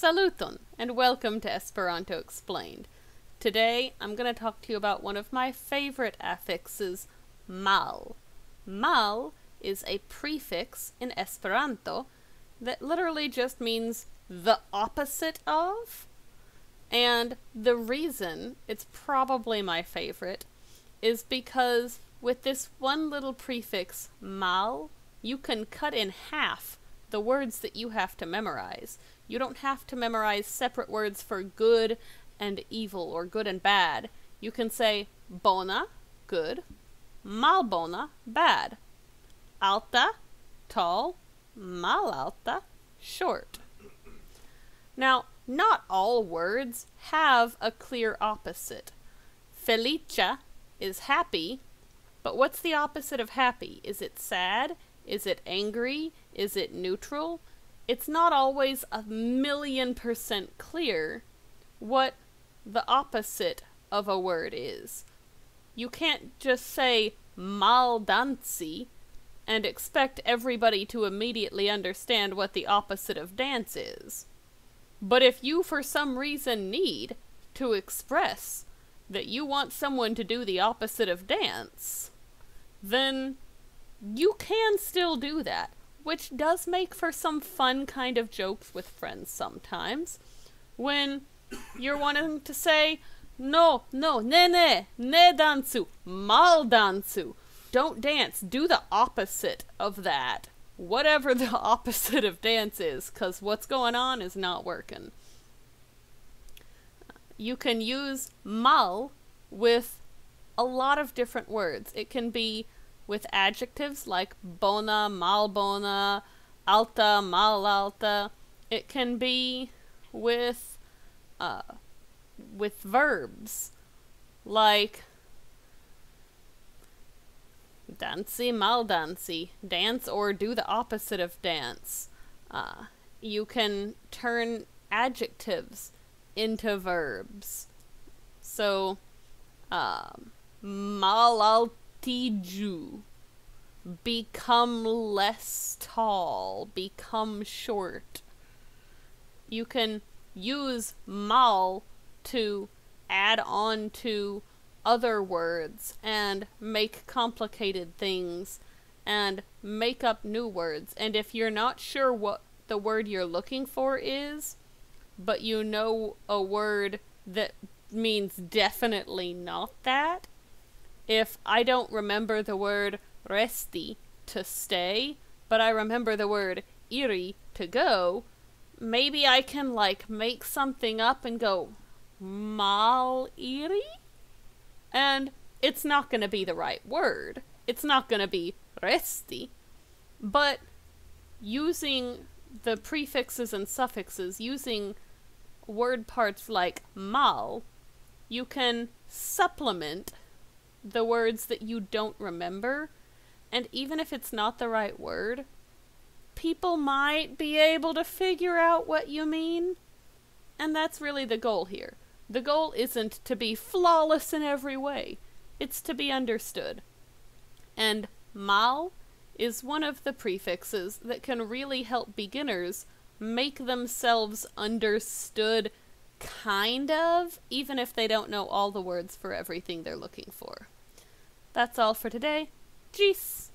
Saluton, and welcome to Esperanto Explained. Today, I'm going to talk to you about one of my favorite affixes, mal. Mal is a prefix in Esperanto that literally just means the opposite of. And the reason it's probably my favorite is because with this one little prefix, mal, you can cut in half the words that you have to memorize. You don't have to memorize separate words for good and evil or good and bad. You can say bona, good, malbona, bad, alta, tall, malalta, short. Now, not all words have a clear opposite. Feliĉa is happy, but what's the opposite of happy? Is it sad? Is it angry? Is it neutral? It's not always a million percent clear what the opposite of a word is. You can't just say maldanci and expect everybody to immediately understand what the opposite of dance is. But if you for some reason need to express that you want someone to do the opposite of dance, then you can still do that, which does make for some fun kind of jokes with friends sometimes. When you're wanting to say, no, no, ne ne, ne dansu, mal dansu. Don't dance, do the opposite of that. Whatever the opposite of dance is, because what's going on is not working. You can use mal with a lot of different words. It can be with adjectives like bona, malbona, alta, malalta. It can be with uh, with verbs like danci, maldanci, dance or do the opposite of dance. Uh, you can turn adjectives into verbs. So, um, malaltiĝu, become less tall, become short. You can use mal to add on to other words and make complicated things and make up new words. And if you're not sure what the word you're looking for is, but you know a word that means definitely not that, if I don't remember the word resti to stay, but I remember the word iri to go, maybe I can like make something up and go mal iri? And it's not going to be the right word. It's not going to be resti. But using the prefixes and suffixes, using word parts like mal, you can supplement the words that you don't remember. And even if it's not the right word, people might be able to figure out what you mean. And that's really the goal here. The goal isn't to be flawless in every way, it's to be understood. And mal is one of the prefixes that can really help beginners make themselves understood, kind of, even if they don't know all the words for everything they're looking for. That's all for today. Ĝis!